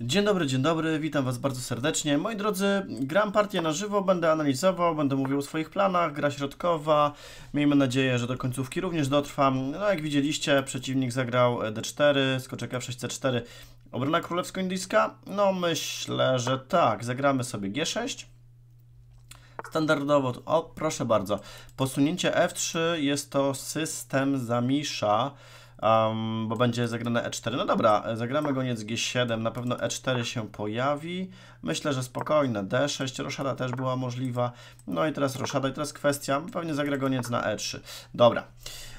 Dzień dobry, dzień dobry, witam Was bardzo serdecznie. Moi drodzy, gram partię na żywo, będę analizował, będę mówił o swoich planach, gra środkowa. Miejmy nadzieję, że do końcówki również dotrwam. No jak widzieliście, przeciwnik zagrał D4, skoczek F6, C4, obrona królewsko-indyjska. No myślę, że tak, zagramy sobie G6. Standardowo, o proszę bardzo, posunięcie F3 jest to system zamisza um, bo będzie zagrane E4. No dobra, zagramy goniec G7, na pewno E4 się pojawi. Myślę, że spokojne. D6, roszada też była możliwa. No i teraz roszada i teraz kwestia, pewnie zagra goniec na E3. Dobra.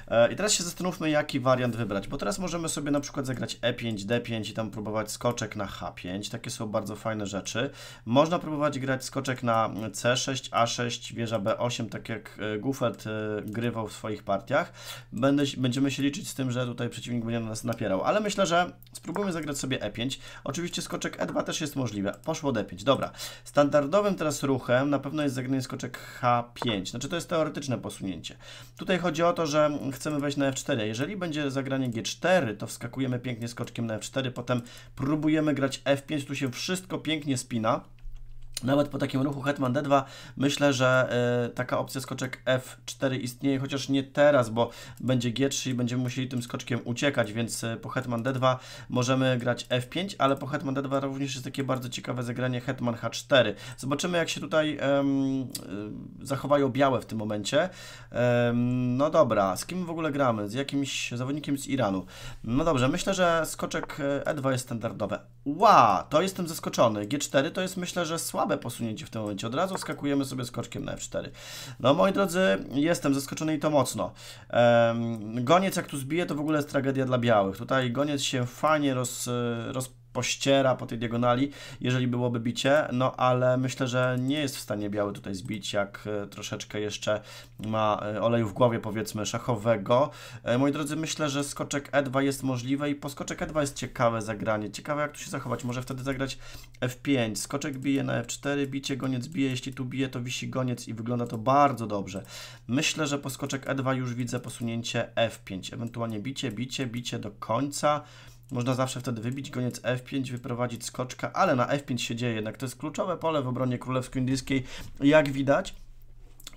E, I teraz się zastanówmy, jaki wariant wybrać, bo teraz możemy sobie na przykład zagrać E5, D5 i tam próbować skoczek na H5. Takie są bardzo fajne rzeczy. Można próbować grać skoczek na C6, A6, wieża B8, tak jak e, Gufert e, grywał w swoich partiach. Będziemy się liczyć z tym, że tutaj przeciwnik będzie na nas napierał, ale myślę, że spróbujmy zagrać sobie E5. Oczywiście skoczek E2 też jest możliwe. Poszło D5, dobra. Standardowym teraz ruchem na pewno jest zagranie skoczek H5. Znaczy to jest teoretyczne posunięcie. Tutaj chodzi o to, że chcemy wejść na F4. Jeżeli będzie zagranie G4, to wskakujemy pięknie skoczkiem na F4, potem próbujemy grać F5, tu się wszystko pięknie spina. Nawet po takim ruchu Hetman D2 myślę, że y, taka opcja skoczek F4 istnieje, chociaż nie teraz, bo będzie G3 i będziemy musieli tym skoczkiem uciekać, więc y, po Hetman D2 możemy grać F5, ale po Hetman D2 również jest takie bardzo ciekawe zagranie Hetman H4. Zobaczymy jak się tutaj y, zachowają białe w tym momencie. no dobra, z kim w ogóle gramy? Z jakimś zawodnikiem z Iranu. No dobrze, myślę, że skoczek E2 jest standardowe. Ła, to jestem zaskoczony. G4 to jest myślę, że słabe słabe posunięcie w tym momencie. Od razu skakujemy sobie skoczkiem na F4. No moi drodzy, jestem zaskoczony i to mocno. Goniec jak tu zbije, to w ogóle jest tragedia dla białych. Tutaj goniec się fajnie roz, roz pościera po tej diagonali, jeżeli byłoby bicie, no ale myślę, że nie jest w stanie biały tutaj zbić, jak e, troszeczkę jeszcze ma e, oleju w głowie, powiedzmy, szachowego. E, moi drodzy, myślę, że skoczek E2 jest możliwe i po skoczek E2 jest ciekawe zagranie. Ciekawe, jak tu się zachować. Może wtedy zagrać F5. Skoczek bije na F4, bicie, goniec bije. Jeśli tu bije, to wisi goniec i wygląda to bardzo dobrze. Myślę, że po skoczek E2 już widzę posunięcie F5. Ewentualnie bicie, bicie, bicie do końca. Można zawsze wtedy wybić goniec F5, wyprowadzić skoczka, ale na F5 się dzieje jednak. To jest kluczowe pole w obronie królewsko-indyjskiej. Jak widać,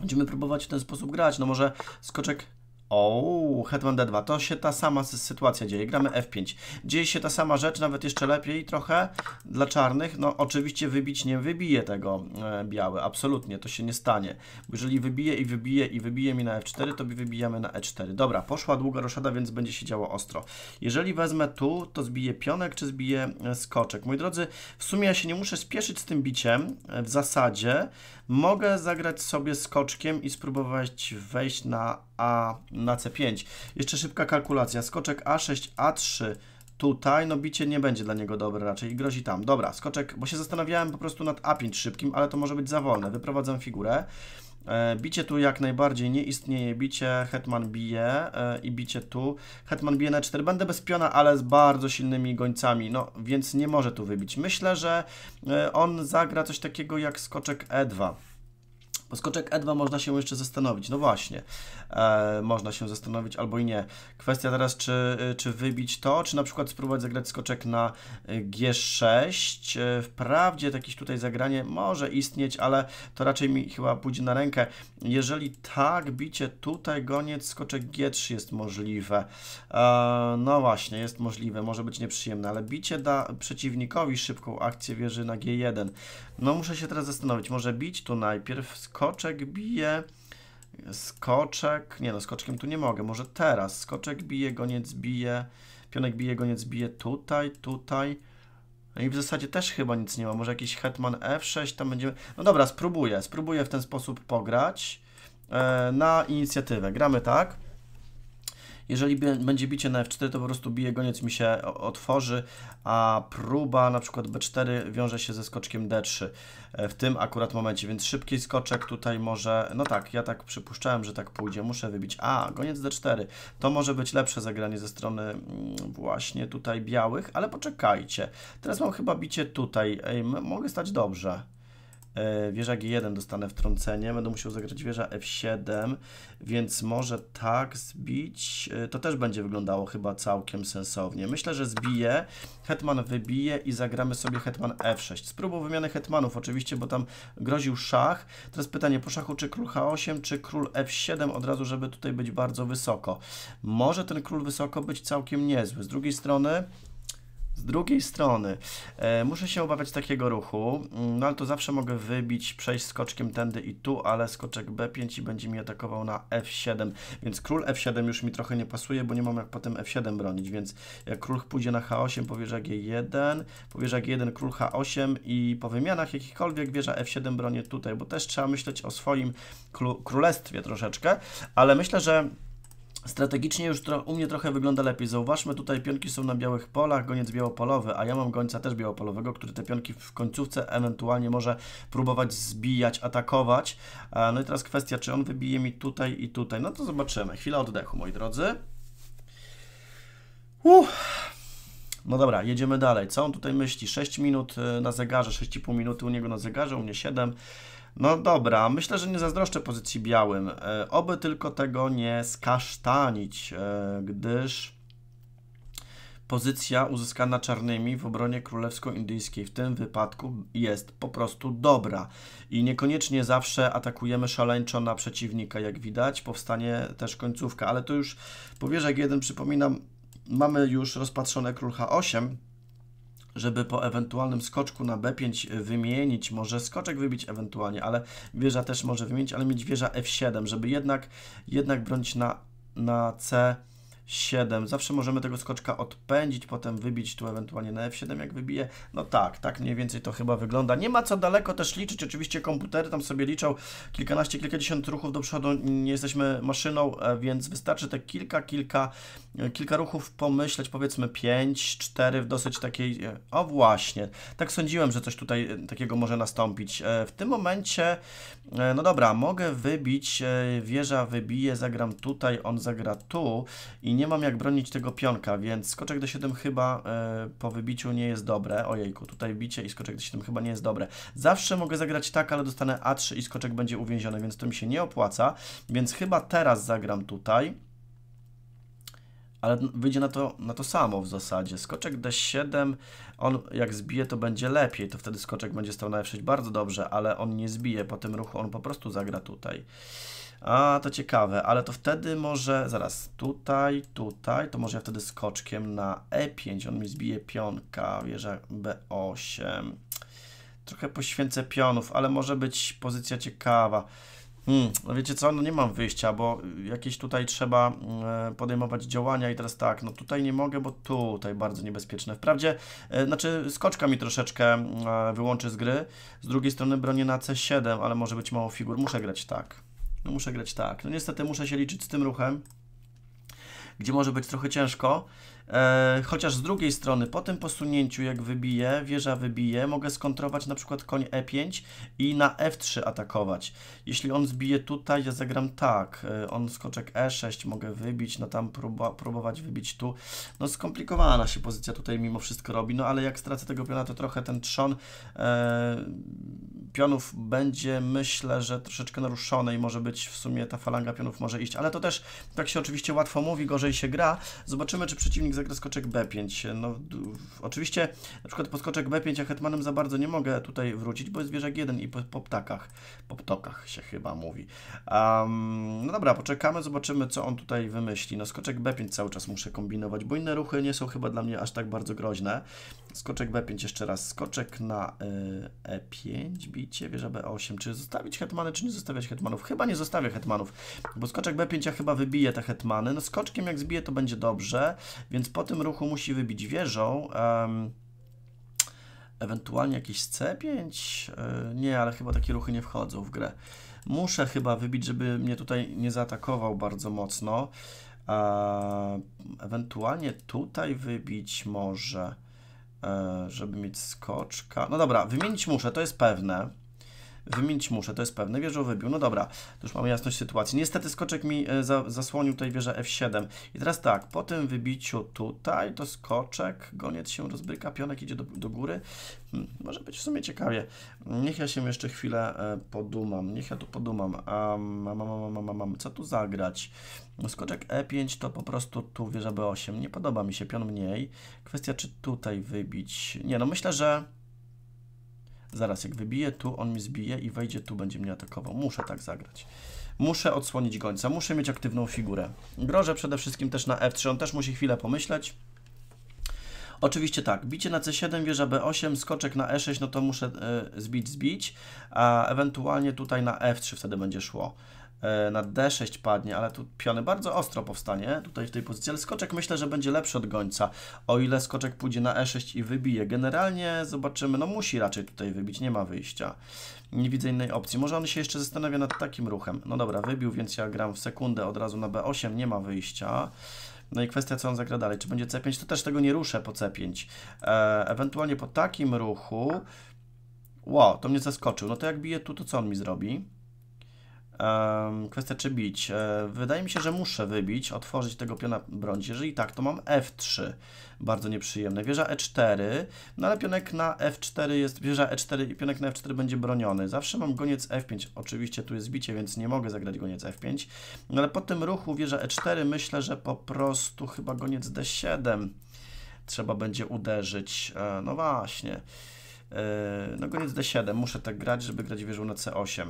będziemy próbować w ten sposób grać. No może skoczek o, hetman d2. To się ta sama sytuacja dzieje. Gramy f5. Dzieje się ta sama rzecz, nawet jeszcze lepiej trochę dla czarnych. No oczywiście wybić nie wybije tego e, białe. Absolutnie, to się nie stanie. Bo jeżeli wybije i wybije i wybije mi na f4, to wybijamy na e4. Dobra, poszła długa roszada, więc będzie się działo ostro. Jeżeli wezmę tu, to zbiję pionek, czy zbiję e, skoczek. Moi drodzy, w sumie ja się nie muszę spieszyć z tym biciem. E, w zasadzie mogę zagrać sobie skoczkiem i spróbować wejść na A na C5. Jeszcze szybka kalkulacja. Skoczek A6, A3 tutaj, no bicie nie będzie dla niego dobre raczej i grozi tam. Dobra, skoczek, bo się zastanawiałem po prostu nad A5 szybkim, ale to może być za wolne. Wyprowadzam figurę. E, bicie tu jak najbardziej nie istnieje. Bicie, hetman bije e, i bicie tu. Hetman bije na 4. Będę bez piona, ale z bardzo silnymi gońcami, no więc nie może tu wybić. Myślę, że e, on zagra coś takiego jak skoczek E2. Skoczek E2 można się jeszcze zastanowić. No właśnie, e, można się zastanowić albo i nie. Kwestia teraz, czy, czy wybić to, czy na przykład spróbować zagrać skoczek na G6. E, wprawdzie jakieś tutaj zagranie może istnieć, ale to raczej mi chyba pójdzie na rękę. Jeżeli tak, bicie tutaj, goniec, skoczek G3 jest możliwe. E, no właśnie, jest możliwe, może być nieprzyjemne, ale bicie da przeciwnikowi szybką akcję wieży na G1. No muszę się teraz zastanowić, może bić? Tu najpierw skoczek bije, skoczek, nie no, skoczkiem tu nie mogę, może teraz, skoczek bije, goniec bije, pionek bije, goniec bije. Tutaj, tutaj, no i w zasadzie też chyba nic nie ma, może jakiś hetman f6, tam będziemy, no dobra, spróbuję, spróbuję w ten sposób pograć e, na inicjatywę, gramy tak, jeżeli będzie bicie na F4, to po prostu bije goniec mi się otworzy, a próba na przykład B4 wiąże się ze skoczkiem D3 e, w tym akurat momencie, więc szybki skoczek tutaj może, no tak, ja tak przypuszczałem, że tak pójdzie, muszę wybić, a, goniec D4, to może być lepsze zagranie ze strony mm, właśnie tutaj białych, ale poczekajcie, teraz mam chyba bicie tutaj, ej, mogę stać dobrze, wieża G1 dostanę wtrącenie, będę musiał zagrać wieża F7, więc może tak zbić, e, to też będzie wyglądało chyba całkiem sensownie. Myślę, że zbiję, hetman wybije i zagramy sobie hetman F6. Spróbuj wymiany hetmanów oczywiście, bo tam groził szach. Teraz pytanie po szachu, czy król H8, czy król F7 od razu, żeby tutaj być bardzo wysoko. Może ten król wysoko być całkiem niezły. Z drugiej strony z drugiej strony e, muszę się obawiać takiego ruchu, mm, no ale to zawsze mogę wybić, przejść skoczkiem tędy i tu, ale skoczek B5 i będzie mi atakował na F7, więc król F7 już mi trochę nie pasuje, bo nie mam jak potem F7 bronić, więc jak król pójdzie na H8, powierza G1, powierza G1, król H8 i po wymianach jakichkolwiek wieża F7 bronię tutaj, bo też trzeba myśleć o swoim królestwie troszeczkę, ale myślę, że Strategicznie już u mnie trochę wygląda lepiej. Zauważmy, tutaj pionki są na białych polach, goniec białopolowy, a ja mam gońca też białopolowego, który te pionki w końcówce ewentualnie może próbować zbijać, atakować. No i teraz kwestia, czy on wybije mi tutaj i tutaj. No to zobaczymy. Chwila oddechu, moi drodzy. Uff. No dobra, jedziemy dalej. Co on tutaj myśli? 6 minut y, na zegarze, 6,5 minuty u niego na zegarze, u mnie 7. No dobra, myślę, że nie zazdroszczę pozycji białym. E, oby tylko tego nie skasztanić, e, gdyż pozycja uzyskana czarnymi w obronie królewsko-indyjskiej w tym wypadku jest po prostu dobra. I niekoniecznie zawsze atakujemy szaleńczo na przeciwnika, jak widać, powstanie też końcówka, ale to już powierzek 1, przypominam, mamy już rozpatrzone król H8, żeby po ewentualnym skoczku na B5 wymienić, może skoczek wybić ewentualnie, ale wieża też może wymienić, ale mieć wieża F7, żeby jednak, jednak bronić na, na C 7. Zawsze możemy tego skoczka odpędzić, potem wybić tu ewentualnie na F7, jak wybije. No tak, tak mniej więcej to chyba wygląda. Nie ma co daleko też liczyć. Oczywiście komputery tam sobie liczą kilkanaście, kilkadziesiąt ruchów do przodu. Nie jesteśmy maszyną, e, więc wystarczy te kilka, kilka, e, kilka ruchów pomyśleć, powiedzmy 5, 4 w dosyć takiej... E, o właśnie, tak sądziłem, że coś tutaj takiego może nastąpić. W tym momencie, no dobra, mogę wybić, wieża wybije, zagram tutaj, on zagra tu i nie nie mam jak bronić tego pionka, więc skoczek d7 chyba e, po wybiciu nie jest dobre. Ojejku, tutaj bicie i skoczek d7 chyba nie jest dobre. Zawsze mogę zagrać tak, ale dostanę a3 i skoczek będzie uwięziony, więc to mi się nie opłaca. Więc chyba teraz zagram tutaj. Ale wyjdzie na to, na to samo w zasadzie. Skoczek d7, on jak zbije, to będzie lepiej. To wtedy skoczek będzie stał na f6 bardzo dobrze, ale on nie zbije po tym ruchu, on po prostu zagra tutaj. A, to ciekawe, ale to wtedy może, zaraz, tutaj, tutaj, to może ja wtedy skoczkiem na E5, on mi zbije pionka, wieża B8. Trochę poświęcę pionów, ale może być pozycja ciekawa. Hmm, no wiecie co, no nie mam wyjścia, bo jakieś tutaj trzeba e, podejmować działania i teraz tak, no tutaj nie mogę, bo tutaj bardzo niebezpieczne. Wprawdzie, e, znaczy skoczka mi troszeczkę e, wyłączy z gry, z drugiej strony bronię na C7, ale może być mało figur, muszę grać tak. No muszę grać tak. No niestety muszę się liczyć z tym ruchem, gdzie może być trochę ciężko. E, chociaż z drugiej strony, po tym posunięciu, jak wybiję, wieża wybije, mogę skontrować na przykład koń E5 i na F3 atakować. Jeśli on zbije tutaj, ja zagram tak. E, on skoczek E6 mogę wybić, no tam próba, próbować wybić tu. No skomplikowana się pozycja tutaj mimo wszystko robi, no ale jak stracę tego piona, to trochę ten trzon e, pionów będzie, myślę, że troszeczkę naruszony i może być w sumie ta falanga pionów może iść, ale to też tak się oczywiście łatwo mówi, gorzej się gra. Zobaczymy, czy przeciwnik zagra skoczek B5. No, oczywiście na przykład po skoczek B5 ja hetmanem za bardzo nie mogę tutaj wrócić, bo jest wieżak 1 i po, po ptakach, po ptokach się chyba mówi. Um, no dobra, poczekamy, zobaczymy, co on tutaj wymyśli. No skoczek B5 cały czas muszę kombinować, bo inne ruchy nie są chyba dla mnie aż tak bardzo groźne. Skoczek B5 jeszcze raz, skoczek na y, E5, bicie, wieża B8. Czy zostawić hetmany, czy nie zostawiać hetmanów? Chyba nie zostawię hetmanów, bo skoczek B5 ja chyba wybiję te hetmany. No skoczkiem jak zbiję, to będzie dobrze, więc po tym ruchu musi wybić wieżą. Um, ewentualnie jakieś C5? E, nie, ale chyba takie ruchy nie wchodzą w grę. Muszę chyba wybić, żeby mnie tutaj nie zaatakował bardzo mocno. E, ewentualnie tutaj wybić może, e, żeby mieć skoczka. No dobra, wymienić muszę, to jest pewne. Wymienić muszę, to jest pewne. Wieżą wybił. No dobra, to już mamy jasność sytuacji. Niestety skoczek mi e, za, zasłonił tutaj wieżę F7. I teraz tak, po tym wybiciu tutaj, to skoczek, goniec się rozbryka, pionek idzie do, do góry. Hmm, może być w sumie ciekawie. Niech ja się jeszcze chwilę e, podumam. Niech ja tu podumam. Um, mam, mam, mam, mam, mam. Co tu zagrać? No, skoczek E5 to po prostu tu wieża B8. Nie podoba mi się, pion mniej. Kwestia, czy tutaj wybić. Nie, no myślę, że Zaraz, jak wybiję tu, on mi zbije i wejdzie tu, będzie mnie atakował. Muszę tak zagrać. Muszę odsłonić gońca, muszę mieć aktywną figurę. Grożę przede wszystkim też na F3, on też musi chwilę pomyśleć. Oczywiście tak, bicie na C7, wieża B8, skoczek na E6, no to muszę y, zbić, zbić, a ewentualnie tutaj na F3 wtedy będzie szło. E, na D6 padnie, ale tu piony bardzo ostro powstanie tutaj w tej pozycji, ale skoczek myślę, że będzie lepszy od gońca, o ile skoczek pójdzie na E6 i wybije. Generalnie zobaczymy, no musi raczej tutaj wybić, nie ma wyjścia. Nie widzę innej opcji. Może on się jeszcze zastanawia nad takim ruchem. No dobra, wybił, więc ja gram w sekundę od razu na B8, nie ma wyjścia. No i kwestia, co on zagra dalej. Czy będzie C5? To też tego nie ruszę po C5. E, ewentualnie po takim ruchu... Ło, to mnie zaskoczył. No to jak bije tu, to co on mi zrobi? Kwestia czy bić. E, wydaje mi się, że muszę wybić, otworzyć tego piona bronić. Jeżeli tak, to mam F3. Bardzo nieprzyjemne. Wieża E4, no ale pionek na F4 jest, wieża E4 i pionek na F4 będzie broniony. Zawsze mam goniec F5. Oczywiście tu jest bicie, więc nie mogę zagrać goniec F5. No ale po tym ruchu wieża E4 myślę, że po prostu chyba goniec D7 trzeba będzie uderzyć. E, no właśnie. E, no goniec D7. Muszę tak grać, żeby grać wieżą na C8.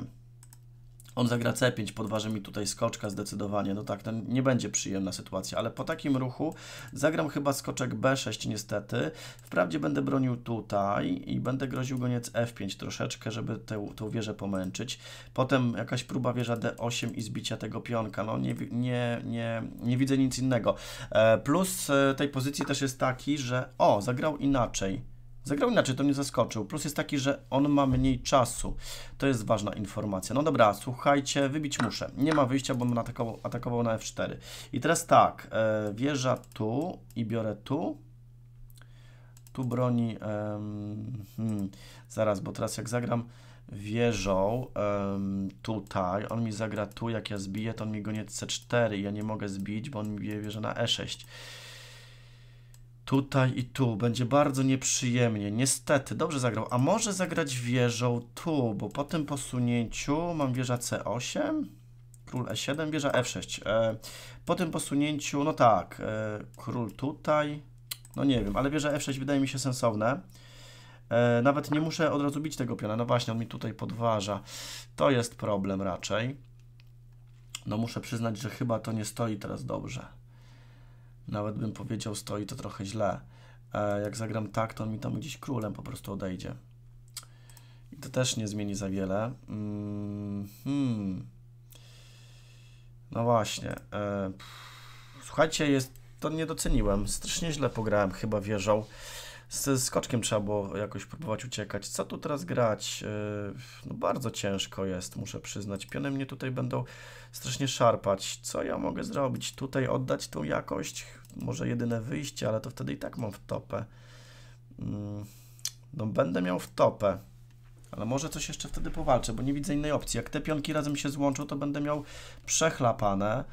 On zagra C5, podważy mi tutaj skoczka zdecydowanie. No tak, to nie będzie przyjemna sytuacja, ale po takim ruchu zagram chyba skoczek B6 niestety. Wprawdzie będę bronił tutaj i będę groził goniec F5 troszeczkę, żeby tę, tę wieżę pomęczyć. Potem jakaś próba wieża D8 i zbicia tego pionka. No nie, nie, nie, nie widzę nic innego. E, plus e, tej pozycji też jest taki, że o, zagrał inaczej Zagrał inaczej, to mnie zaskoczył. Plus jest taki, że on ma mniej czasu. To jest ważna informacja. No dobra, słuchajcie, wybić muszę. Nie ma wyjścia, bo on atakował, atakował na F4. I teraz tak, e, wieża tu i biorę tu. Tu broni... hmm, zaraz, bo teraz jak zagram wieżą tutaj, on mi zagra tu, jak ja zbiję, to on mi goniec C4 i ja nie mogę zbić, bo on mi bije wieżę na E6 tutaj i tu. Będzie bardzo nieprzyjemnie. Niestety, dobrze zagrał. A może zagrać wieżą tu, bo po tym posunięciu mam wieża C8, król E7, wieża F6. E, po tym posunięciu, no tak, e, król tutaj, no nie wiem, ale wieża F6 wydaje mi się sensowne. E, nawet nie muszę od razu bić tego piona. No właśnie, on mi tutaj podważa. To jest problem raczej. No muszę przyznać, że chyba to nie stoi teraz dobrze. Nawet bym powiedział, stoi to trochę źle. E, jak zagram tak, to on mi tam gdzieś królem po prostu odejdzie. I to też nie zmieni za wiele. Mm, hmm. No właśnie. E, słuchajcie, jest, to nie doceniłem. Strasznie źle pograłem chyba wieżą. Z skoczkiem trzeba było jakoś próbować uciekać. Co tu teraz grać? E, no bardzo ciężko jest, muszę przyznać. Piony mnie tutaj będą strasznie szarpać. Co ja mogę zrobić? Tutaj oddać tą jakość? Może jedyne wyjście, ale to wtedy i tak mam w topę. Mm, no będę miał w topę. Ale może coś jeszcze wtedy powalczę, bo nie widzę innej opcji. Jak te pionki razem się złączą, to będę miał przechlapane.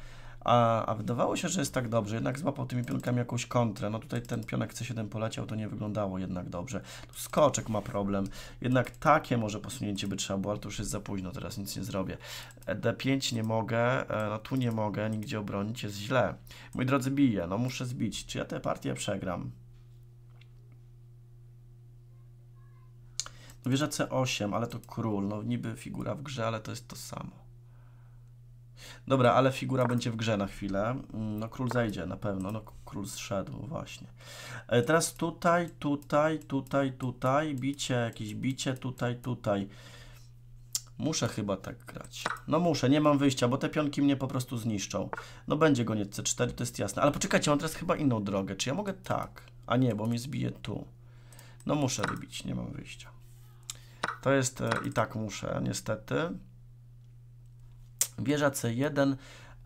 A, a wydawało się, że jest tak dobrze, jednak złapał tymi pionkami jakąś kontrę. No tutaj ten pionek C7 poleciał, to nie wyglądało jednak dobrze. Tu skoczek ma problem. Jednak takie może posunięcie by trzeba było, ale to już jest za późno, teraz nic nie zrobię. E, D5 nie mogę, e, no tu nie mogę nigdzie obronić, jest źle. Moi drodzy, biję, no muszę zbić. Czy ja tę partię przegram? Wieża C8, ale to król, no niby figura w grze, ale to jest to samo. Dobra, ale figura będzie w grze na chwilę. Mm, no król zejdzie na pewno, no król zszedł właśnie. E, teraz tutaj, tutaj, tutaj, tutaj, bicie, jakieś bicie, tutaj, tutaj. Muszę chyba tak grać. No muszę, nie mam wyjścia, bo te pionki mnie po prostu zniszczą. No będzie goniec C4, to jest jasne. Ale poczekajcie, mam teraz chyba inną drogę. Czy ja mogę tak? A nie, bo mnie zbije tu. No muszę wybić, nie mam wyjścia. To jest e, i tak muszę, niestety. Wieża C1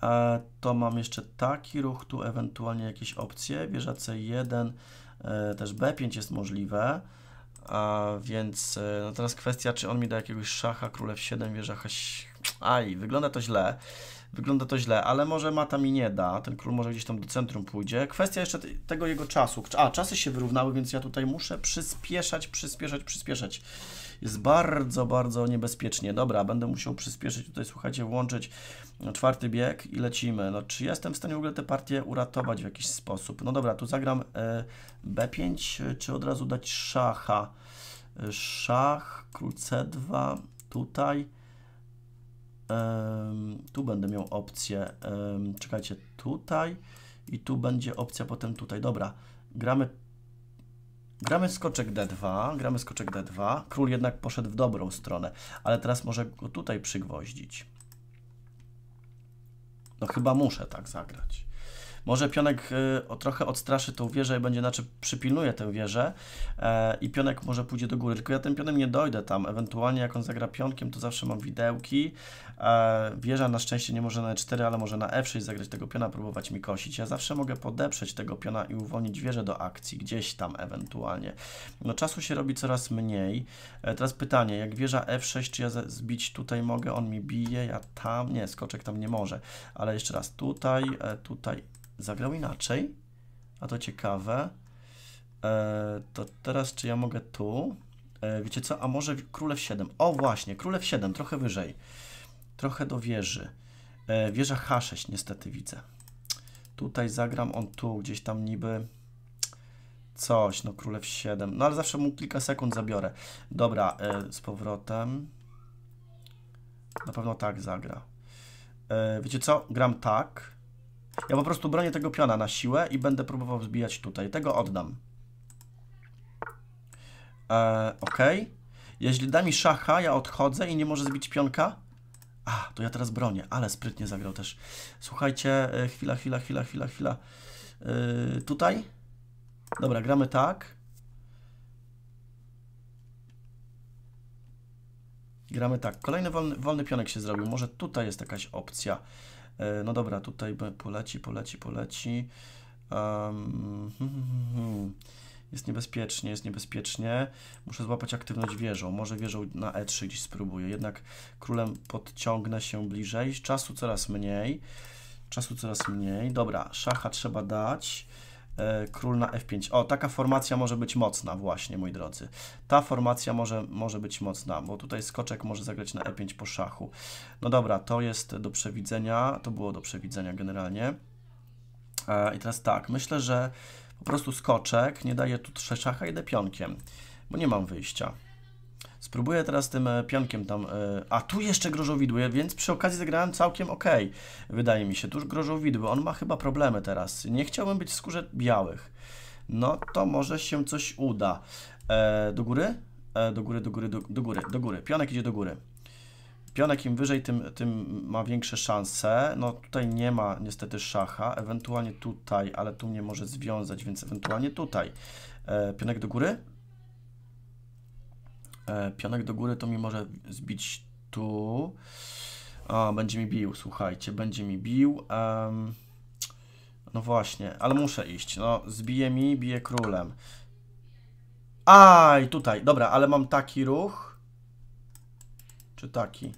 e, to mam jeszcze taki ruch, tu ewentualnie jakieś opcje. Wieża C1, e, też B5 jest możliwe. A więc e, no teraz kwestia, czy on mi da jakiegoś szacha, królew 7, wieża H... Aj, wygląda to źle. Wygląda to źle, ale może mata mi nie da. Ten król może gdzieś tam do centrum pójdzie. Kwestia jeszcze te- tego jego czasu. A, czasy się wyrównały, więc ja tutaj muszę przyspieszać, przyspieszać, przyspieszać. Jest bardzo, bardzo niebezpiecznie. Dobra, będę musiał przyspieszyć tutaj, słuchajcie, włączyć czwarty bieg i lecimy. No, czy jestem w stanie w ogóle tę partię uratować w jakiś sposób? No dobra, tu zagram e, B5, e, czy od razu dać szacha? E, Szach, król C2, tutaj. Em, tu będę miał opcję, em, czekajcie, tutaj i tu będzie opcja potem tutaj. Dobra, gramy Gramy skoczek D2, gramy skoczek D2. Król jednak poszedł w dobrą stronę, ale teraz może go tutaj przygwoździć. No chyba muszę tak zagrać. Może pionek y, trochę odstraszy tą wieżę i będzie, znaczy przypilnuje tę wieżę e, i pionek może pójdzie do góry, tylko ja tym pionem nie dojdę tam, ewentualnie jak on zagra pionkiem, to zawsze mam widełki, e, wieża na szczęście nie może na E4, ale może na F6 zagrać tego piona, próbować mi kosić, ja zawsze mogę podeprzeć tego piona i uwolnić wieżę do akcji, gdzieś tam ewentualnie. No czasu się robi coraz mniej, e, teraz pytanie, jak wieża F6, czy ja zbić tutaj mogę, on mi bije, ja tam, nie, skoczek tam nie może, ale jeszcze raz, tutaj, e, tutaj, zagrał inaczej, a to ciekawe. E, to teraz czy ja mogę tu? E, wiecie co? A może królew 7? O właśnie, królew 7, trochę wyżej. Trochę do wieży. E, wieża H6 niestety widzę. Tutaj zagram on tu, gdzieś tam niby coś, no królew 7. No ale zawsze mu kilka sekund zabiorę. Dobra, e, z powrotem. Na pewno tak zagra. E, wiecie co? Gram tak. Ja po prostu bronię tego piona na siłę i będę próbował zbijać tutaj. Tego oddam. E, ok. Jeśli da mi szacha, ja odchodzę i nie może zbić pionka. A, to ja teraz bronię, ale sprytnie zagrał też. Słuchajcie, e, chwila, chwila, chwila, chwila, chwila. E, tutaj? Dobra, gramy tak. Gramy tak. Kolejny wolny, wolny pionek się zrobił. Może tutaj jest jakaś opcja. E, No dobra, tutaj poleci, poleci, poleci. Um. Jest niebezpiecznie, jest niebezpiecznie. Muszę złapać aktywność wieżą. Może wieżą na E3 gdzieś spróbuję. Jednak królem podciągnę się bliżej. Czasu coraz mniej. Czasu coraz mniej. Dobra, szacha trzeba dać. E, Król na F5. O, taka formacja może być mocna, właśnie, moi drodzy. Ta formacja może, może być mocna, bo tutaj skoczek może zagrać na E5 po szachu. No dobra, to jest do przewidzenia. To było do przewidzenia generalnie. E, I teraz tak, myślę, że po prostu skoczek nie daje tu trze- szacha, idę pionkiem, bo nie mam wyjścia. Spróbuję teraz tym e, pionkiem tam. e, A tu jeszcze grożowidły, więc przy okazji zagrałem całkiem ok. Wydaje mi się, tu już grożowidły. On ma chyba problemy teraz. Nie chciałbym być w skórze białych. No to może się coś uda. E, do góry? E, do góry, do góry, do, do góry, do góry. Pionek idzie do góry. Pionek im wyżej, tym, tym ma większe szanse. No tutaj nie ma niestety szacha, ewentualnie tutaj, ale tu nie może związać, więc ewentualnie tutaj. E, pionek do góry? E, pionek do góry to mi może zbić tu. A, będzie mi bił, słuchajcie, będzie mi bił. Em, no właśnie, ale muszę iść. No, zbije mi, bije królem. Aj, tutaj, dobra, ale mam taki ruch. Czy taki?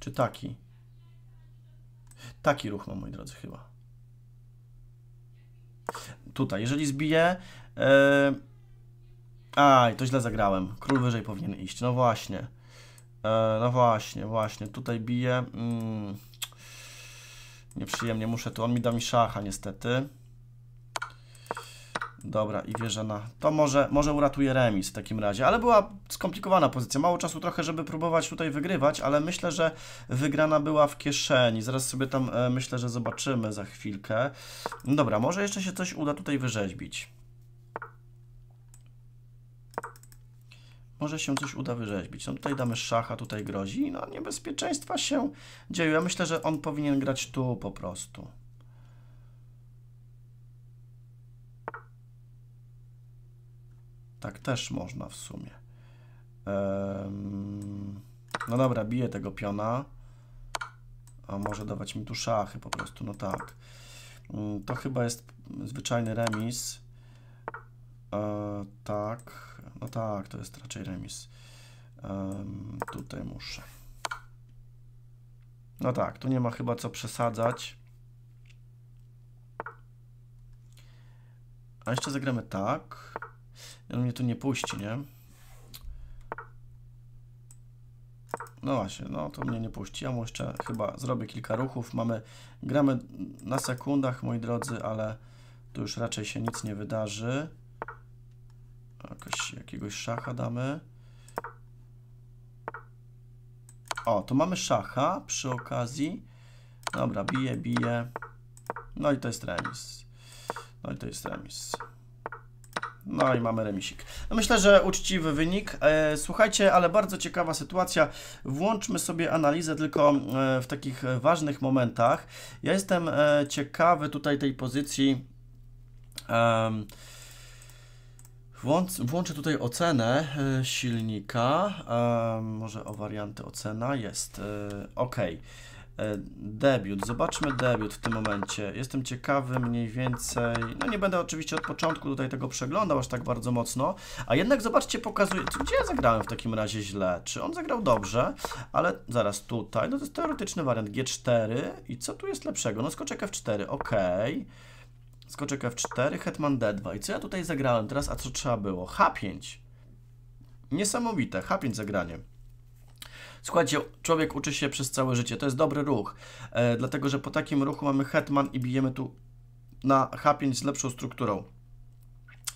Czy taki? Taki ruch mam, moi drodzy, chyba. Tutaj, jeżeli zbiję... Yy... Aj, to źle zagrałem. Król wyżej powinien iść. No właśnie. E, no właśnie, właśnie. Tutaj bije. Mm. Nieprzyjemnie muszę tu. On mi da mi szacha, niestety. Dobra, i wierzę na. To może, może uratuje remis w takim razie, ale była skomplikowana pozycja. Mało czasu trochę, żeby próbować tutaj wygrywać, ale myślę, że wygrana była w kieszeni. Zaraz sobie tam e, myślę, że zobaczymy za chwilkę. Dobra, może jeszcze się coś uda tutaj wyrzeźbić. Może się coś uda wyrzeźbić. No tutaj damy szacha, tutaj grozi. No niebezpieczeństwa się dzieją. Ja myślę, że on powinien grać tu po prostu. Tak też można w sumie. No dobra, biję tego piona. A może dawać mi tu szachy po prostu, no tak. Mm, To chyba jest zwyczajny remis. E, tak, No tak, to jest raczej remis. Um, tutaj muszę. No tak, tu nie ma chyba co przesadzać. A jeszcze zagramy tak. On mnie tu nie puści, nie? No właśnie, no to mnie nie puści. Ja mu jeszcze chyba zrobię kilka ruchów. Mamy, gramy na sekundach, moi drodzy, ale tu już raczej się nic nie wydarzy. Jakoś, jakiegoś szacha damy. O, tu mamy szacha przy okazji. Dobra, bije, bije. No i to jest remis. No i to jest remis. No i mamy remisik. No myślę, że uczciwy wynik. E, słuchajcie, ale bardzo ciekawa sytuacja. Włączmy sobie analizę tylko e, w takich ważnych momentach. Ja jestem e, ciekawy tutaj tej pozycji. Włączę tutaj ocenę silnika. Może o warianty ocena jest. OK. E, debiut. Zobaczmy debiut w tym momencie. Jestem ciekawy mniej więcej. No nie będę oczywiście od początku tutaj tego przeglądał aż tak bardzo mocno, a jednak zobaczcie, pokazuje. Gdzie ja zagrałem w takim razie źle? Czy on zagrał dobrze? Ale zaraz tutaj. No to jest teoretyczny wariant G4. I co tu jest lepszego? No skoczek F4. Ok. Skoczek F4, Hetman D2. I co ja tutaj zagrałem teraz? A co trzeba było? H5. Niesamowite. H5 zagranie. Słuchajcie, człowiek uczy się przez całe życie. To jest dobry ruch, e, dlatego że po takim ruchu mamy hetman i bijemy tu na H5 z lepszą strukturą.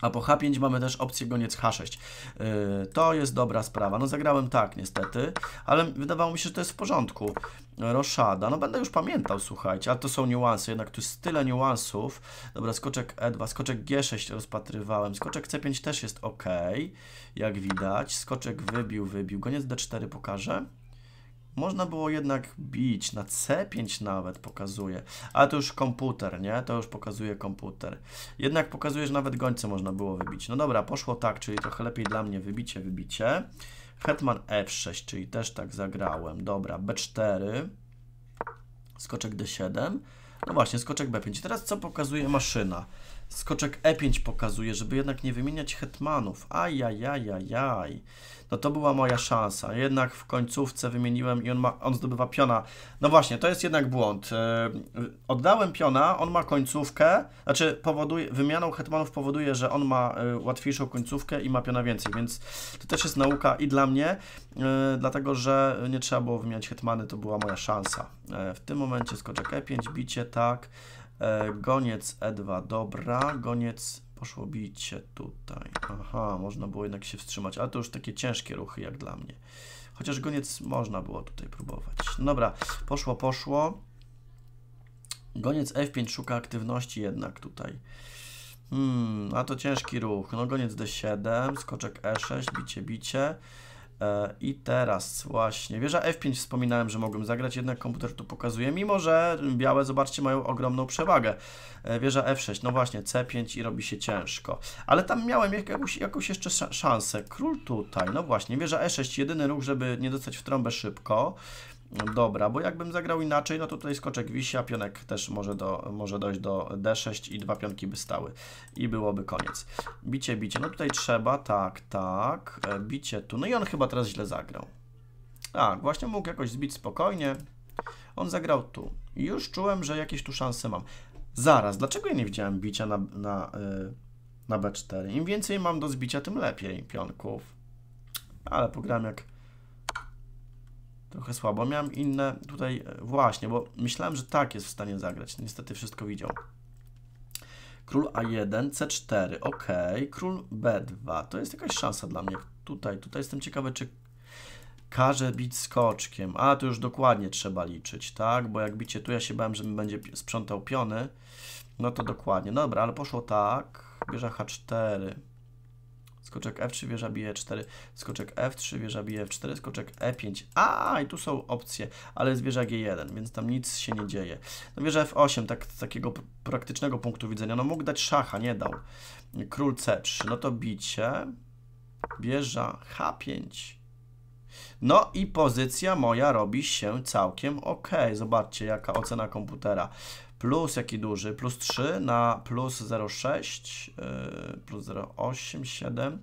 A po H5 mamy też opcję goniec H6. Yy, to jest dobra sprawa. No zagrałem tak niestety, ale wydawało mi się, że to jest w porządku. Roszada, no będę już pamiętał, słuchajcie, a to są niuanse, jednak tu jest tyle niuansów. Dobra, skoczek E2, skoczek G6 rozpatrywałem, skoczek C5 też jest ok, jak widać. Skoczek wybił, wybił, goniec D4 pokażę. Można było jednak bić, na C5 nawet pokazuje, ale to już komputer, nie? To już pokazuje komputer. Jednak pokazuje, że nawet gońce można było wybić. No dobra, poszło tak, czyli trochę lepiej dla mnie wybicie, wybicie. Hetman F6, czyli też tak zagrałem. Dobra, B4, skoczek D7. No właśnie, skoczek B5. Teraz co pokazuje maszyna? Skoczek E5 pokazuje, żeby jednak nie wymieniać hetmanów. Ajajajajaj no to była moja szansa. Jednak w końcówce wymieniłem i on, ma, on zdobywa piona. No właśnie, to jest jednak błąd. Yy, oddałem piona, on ma końcówkę, znaczy powoduje, wymianą hetmanów powoduje, że on ma yy, łatwiejszą końcówkę i ma piona więcej, więc to też jest nauka i dla mnie, yy, dlatego że nie trzeba było wymieniać hetmany, to była moja szansa. w tym momencie skoczek E5, bicie, tak. goniec E2, dobra, goniec poszło bicie tutaj. Aha, można było jednak się wstrzymać, ale to już takie ciężkie ruchy jak dla mnie. Chociaż goniec można było tutaj próbować. Dobra, poszło, poszło. Goniec F5 szuka aktywności jednak tutaj. Hmm, a to ciężki ruch. No goniec D7, skoczek E6, bicie, bicie. E, I teraz właśnie, wieża F5 wspominałem, że mogłem zagrać, jednak komputer tu pokazuje, mimo że białe, zobaczcie, mają ogromną przewagę. E, wieża F6, no właśnie, C5 i robi się ciężko. Ale tam miałem jakąś, jakąś jeszcze szansę. Król tutaj, no właśnie, wieża E6, jedyny ruch, żeby nie dostać w trąbę szybko. Dobra, bo jakbym zagrał inaczej, no to tutaj skoczek wisi, a pionek też może, do, może dojść do D6 i dwa pionki by stały. I byłoby koniec. Bicie, bicie. No tutaj trzeba, tak, tak. E, bicie tu. No i on chyba teraz źle zagrał. Tak, właśnie mógł jakoś zbić spokojnie. On zagrał tu. Już czułem, że jakieś tu szanse mam. Zaraz, dlaczego ja nie widziałem bicia na, na, yy, na B4? Im więcej mam do zbicia, tym lepiej pionków. Ale pogram jak trochę słabo. Miałem inne tutaj, e, właśnie, bo myślałem, że tak jest w stanie zagrać. Niestety wszystko widział. Król A1, C4, ok. Król B2, to jest jakaś szansa dla mnie. Tutaj, tutaj jestem ciekawy, czy każe bić skoczkiem. A, to już dokładnie trzeba liczyć, tak? Bo jak bicie tu, ja się bałem, że mi będzie sprzątał piony. No to dokładnie. Dobra, ale poszło tak. Bierze H4. Skoczek F3, wieża bije 4, skoczek F3, wieża bije F4, skoczek E5. A, i tu są opcje, ale jest wieża G1, więc tam nic się nie dzieje. No wieża F8, tak z takiego praktycznego punktu widzenia, no mógł dać szacha, nie dał. Król C3, no to bicie. Wieża H5. No i pozycja moja robi się całkiem ok. Zobaczcie, jaka ocena komputera plus jaki duży, plus 3 na plus 0,6, yy, plus 0,8, 7.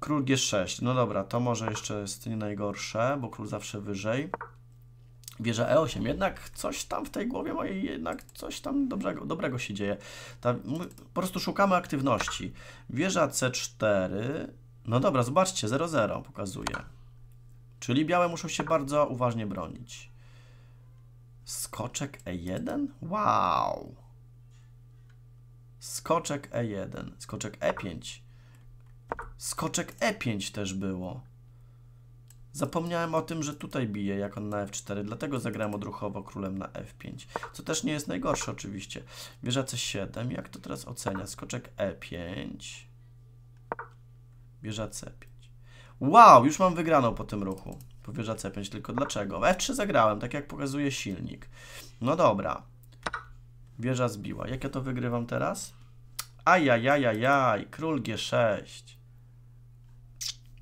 Król G6. No dobra, to może jeszcze jest nie najgorsze, bo król zawsze wyżej. Wieża E8, jednak coś tam w tej głowie mojej, jednak coś tam dobrego, dobrego się dzieje. Ta, po prostu szukamy aktywności. Wieża C4, no dobra, zobaczcie, 0-0 pokazuje. Czyli białe muszą się bardzo uważnie bronić. Skoczek E1? Wow! Skoczek E1, skoczek E5. Skoczek E5 też było. Zapomniałem o tym, że tutaj bije jak on na F4, dlatego zagrałem odruchowo królem na F5, co też nie jest najgorsze oczywiście. Wieża C7, jak to teraz ocenia? Skoczek E5, wieża C5. Wow, już mam wygraną po tym ruchu, po wieża C5, tylko dlaczego? F3 zagrałem, tak jak pokazuje silnik. No dobra, wieża zbiła. Jak ja to wygrywam teraz? Ajajajajaj, król G6.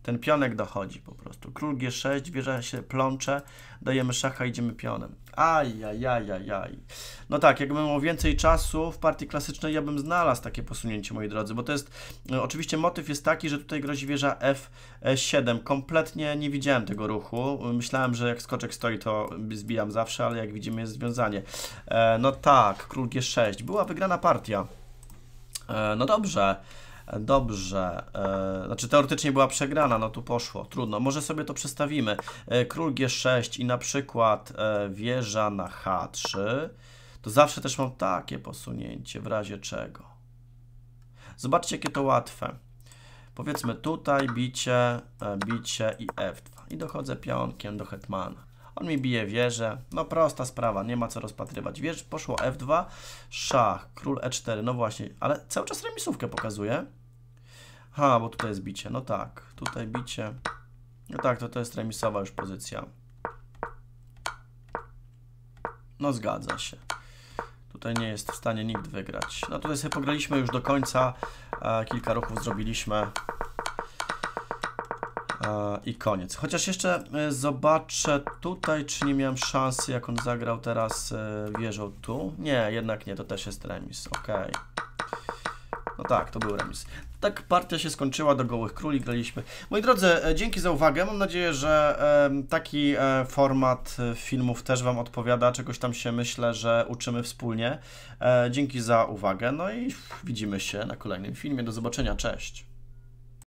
Ten pionek dochodzi po prostu. Król G6, wieża się plącze, dajemy szacha, idziemy pionem. Ajajajajaj. No tak, jakbym miał więcej czasu w partii klasycznej, ja bym znalazł takie posunięcie, moi drodzy, bo to jest, no, oczywiście motyw jest taki, że tutaj grozi wieża F7. Kompletnie nie widziałem tego ruchu. Myślałem, że jak skoczek stoi, to zbijam zawsze, ale jak widzimy jest związanie. E, no tak, król G6. Była wygrana partia. E, no dobrze. Dobrze, e, znaczy teoretycznie była przegrana, no tu poszło, trudno. Może sobie to przestawimy. E, król G6 i na przykład e, wieża na H3, to zawsze też mam takie posunięcie, w razie czego. Zobaczcie, jakie to łatwe. Powiedzmy tutaj bicie, bicie i F2. I dochodzę pionkiem do hetmana. On mi bije wieżę. No prosta sprawa, nie ma co rozpatrywać. Wież poszło F2, szach, król E4. No właśnie, ale cały czas remisówkę pokazuje. Ha, bo tutaj jest bicie. No tak, tutaj bicie. No tak, to to jest remisowa już pozycja. No zgadza się. Tutaj nie jest w stanie nikt wygrać. No tutaj sobie pograliśmy już do końca. E, kilka ruchów zrobiliśmy. E, I koniec. Chociaż jeszcze e, zobaczę tutaj, czy nie miałem szansy, jak on zagrał teraz e, wieżą tu. Nie, jednak nie, to też jest remis. Ok. No tak, to był remis. Tak partia się skończyła, do gołych króli graliśmy. Moi drodzy, dzięki za uwagę. Mam nadzieję, że taki format filmów też Wam odpowiada. Czegoś tam się myślę, że uczymy wspólnie. Dzięki za uwagę. No i widzimy się na kolejnym filmie. Do zobaczenia. Cześć.